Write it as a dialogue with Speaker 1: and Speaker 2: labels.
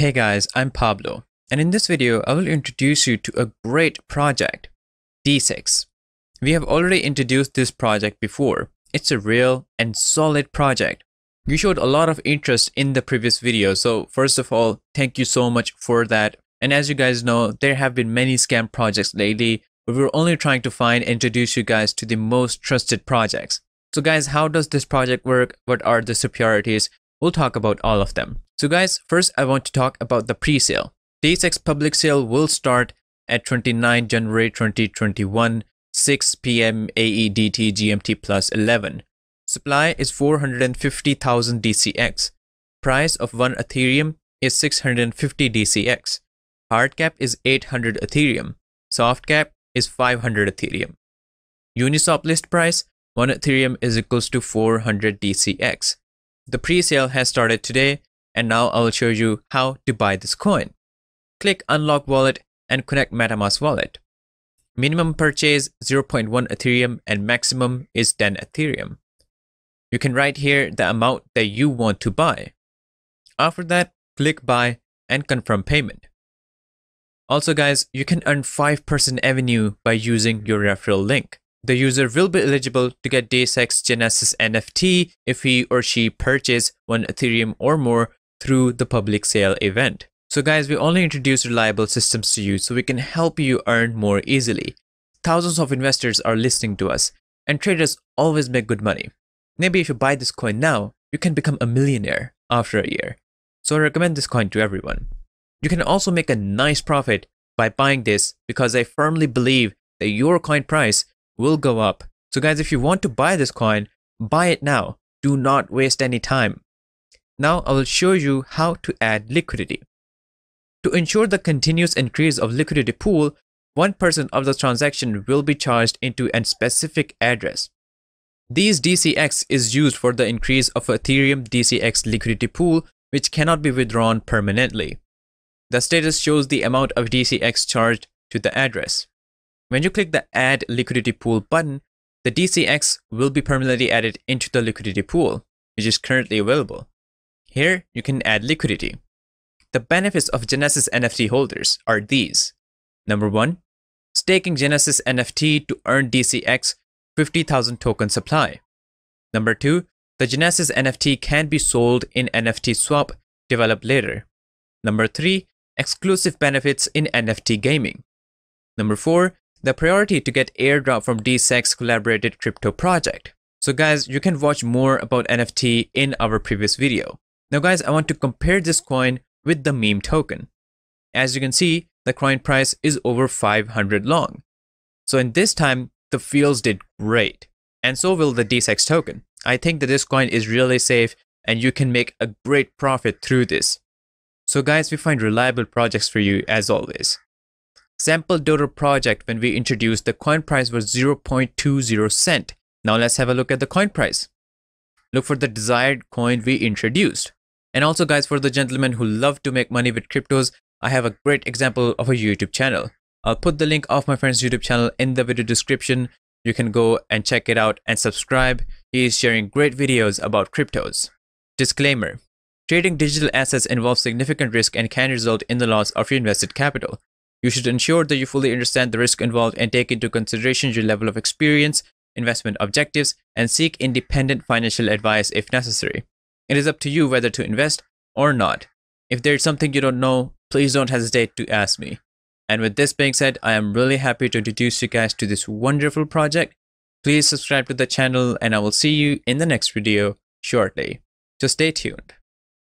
Speaker 1: Hey guys, I'm Pablo, and in this video, I will introduce you to a great project, DeCEX. We have already introduced this project before. It's a real and solid project. You showed a lot of interest in the previous video, so first of all, thank you so much for that. And as you guys know, there have been many scam projects lately, but we're only trying to find and introduce you guys to the most trusted projects. So guys, how does this project work? What are the securities? We'll talk about all of them. So guys, first I want to talk about the pre-sale. DeCEX public sale will start at 29 January 2021, 6 p.m. AEDT GMT plus 11. Supply is 450,000 DCX. Price of 1 Ethereum is 650 DCX. Hard cap is 800 Ethereum. Soft cap is 500 Ethereum. Uniswap list price 1 Ethereum is equals to 400 DCX. The pre-sale has started today and now I will show you how to buy this coin. Click unlock wallet and connect MetaMask wallet. Minimum purchase 0.1 Ethereum and maximum is 10 Ethereum. You can write here the amount that you want to buy. After that, click buy and confirm payment. Also guys, you can earn 5% avenue by using your referral link. The user will be eligible to get DeCEX Genesis NFT if he or she purchase 1 Ethereum or more through the public sale event. So guys, we only introduce reliable systems to you so we can help you earn more easily. Thousands of investors are listening to us and traders always make good money. Maybe if you buy this coin now, you can become a millionaire after a year. So I recommend this coin to everyone. You can also make a nice profit by buying this because I firmly believe that your coin price will go up. So guys, if you want to buy this coin, buy it now. Do not waste any time. Now I will show you how to add liquidity. To ensure the continuous increase of liquidity pool, 1% of the transaction will be charged into a specific address. These DCX is used for the increase of Ethereum DCX liquidity pool, which cannot be withdrawn permanently. The status shows the amount of DCX charged to the address. When you click the Add Liquidity Pool button, the DCX will be permanently added into the liquidity pool, which is currently available. Here, you can add liquidity. The benefits of Genesis NFT holders are these. Number one, staking Genesis NFT to earn DCX 50,000 token supply. Number two, the Genesis NFT can be sold in NFT swap developed later. Number three, exclusive benefits in NFT gaming. Number four, the priority to get airdrop from DCX collaborated crypto project. So guys, you can watch more about NFT in our previous video. Now guys, I want to compare this coin with the meme token. As you can see, the coin price is over 500 long. So in this time, the fields did great. And so will the DCX token. I think that this coin is really safe and you can make a great profit through this. So guys, we find reliable projects for you as always. Sample Dodo project when we introduced the coin price was 0.20 cent. Now let's have a look at the coin price. Look for the desired coin we introduced. And also guys, for the gentlemen who love to make money with cryptos, I have a great example of a YouTube channel. I'll put the link of my friend's YouTube channel in the video description. You can go and check it out and subscribe. He is sharing great videos about cryptos. Disclaimer. Trading digital assets involves significant risk and can result in the loss of your invested capital. You should ensure that you fully understand the risk involved and take into consideration your level of experience, investment objectives, and seek independent financial advice if necessary. It is up to you whether to invest or not. If there is something you don't know, please don't hesitate to ask me. And with this being said, I am really happy to introduce you guys to this wonderful project. Please subscribe to the channel and I will see you in the next video shortly. So stay tuned.